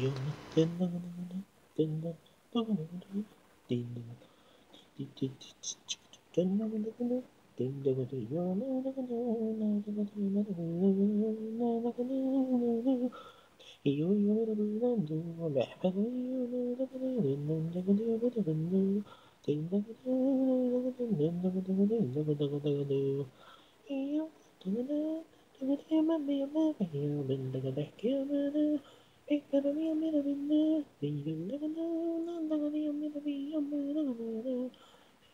You're Ain't gonna be a middle in there. You never know. Not gonna be a middle be a middle in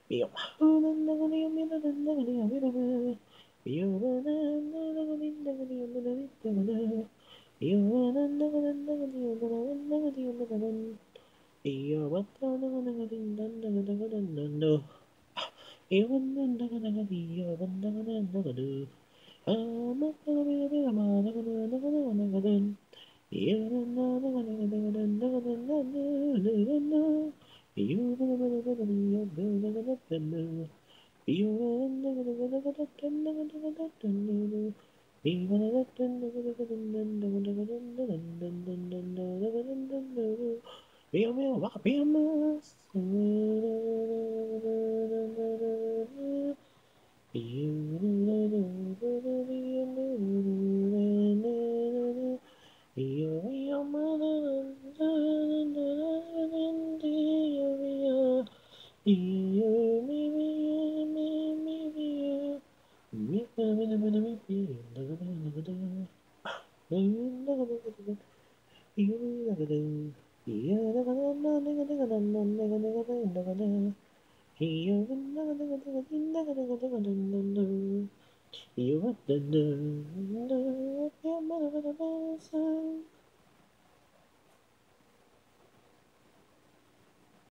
Be a middle in there. Be a middle in there. Be a middle in there. Be a middle in there. Be a middle in there. Be a middle in there. Be you're welcome, never you You are the